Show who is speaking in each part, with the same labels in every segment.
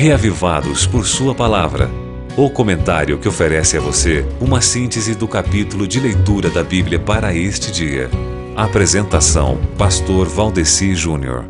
Speaker 1: Reavivados por Sua Palavra. O comentário que oferece a você uma síntese do capítulo de leitura da Bíblia para este dia. Apresentação: Pastor Valdeci Júnior.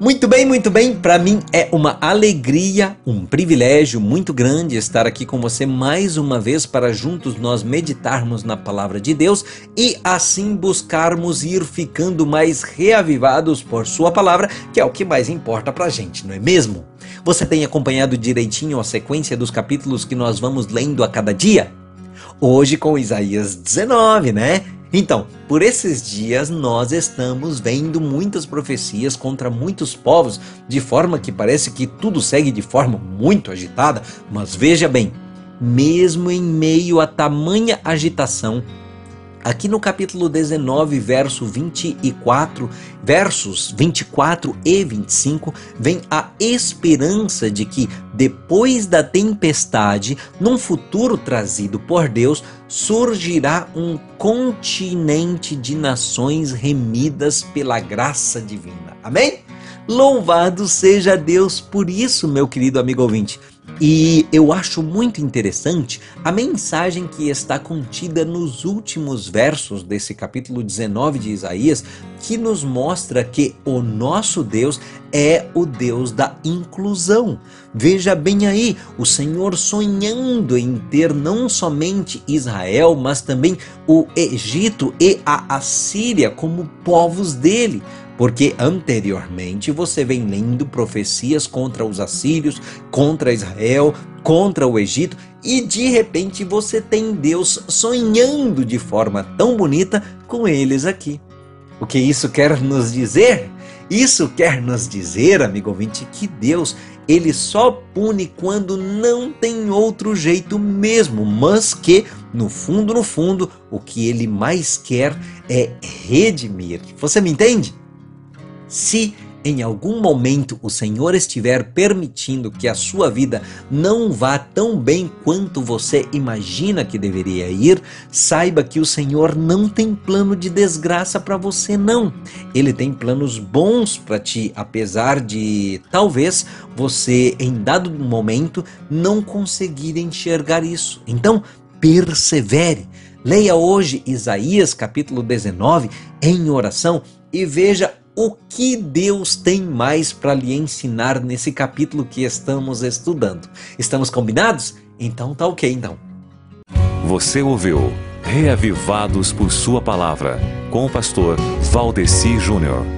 Speaker 2: Muito bem, muito bem. Para mim é uma alegria, um privilégio muito grande estar aqui com você mais uma vez para juntos nós meditarmos na palavra de Deus e assim buscarmos ir ficando mais reavivados por Sua palavra, que é o que mais importa para gente, não é mesmo? Você tem acompanhado direitinho a sequência dos capítulos que nós vamos lendo a cada dia? Hoje com Isaías 19, né? Então, por esses dias nós estamos vendo muitas profecias contra muitos povos, de forma que parece que tudo segue de forma muito agitada, mas veja bem, mesmo em meio a tamanha agitação, Aqui no capítulo 19, verso 24, versos 24 e 25, vem a esperança de que depois da tempestade, num futuro trazido por Deus, surgirá um continente de nações remidas pela graça divina. Amém? Louvado seja Deus por isso, meu querido amigo ouvinte. E eu acho muito interessante a mensagem que está contida nos últimos versos desse capítulo 19 de Isaías, que nos mostra que o nosso Deus é o Deus da inclusão. Veja bem aí, o Senhor sonhando em ter não somente Israel, mas também o Egito e a Assíria como povos dele porque anteriormente você vem lendo profecias contra os assírios, contra Israel, contra o Egito, e de repente você tem Deus sonhando de forma tão bonita com eles aqui. O que isso quer nos dizer? Isso quer nos dizer, amigo ouvinte, que Deus ele só pune quando não tem outro jeito mesmo, mas que no fundo, no fundo, o que ele mais quer é redimir. Você me entende? Se em algum momento o Senhor estiver permitindo que a sua vida não vá tão bem quanto você imagina que deveria ir, saiba que o Senhor não tem plano de desgraça para você, não. Ele tem planos bons para ti, apesar de talvez você, em dado momento, não conseguir enxergar isso. Então, persevere. Leia hoje Isaías capítulo 19 em oração e veja o que Deus tem mais para lhe ensinar nesse capítulo que estamos estudando. Estamos combinados? Então tá ok então.
Speaker 1: Você ouviu Reavivados por Sua Palavra com o pastor Valdeci Júnior.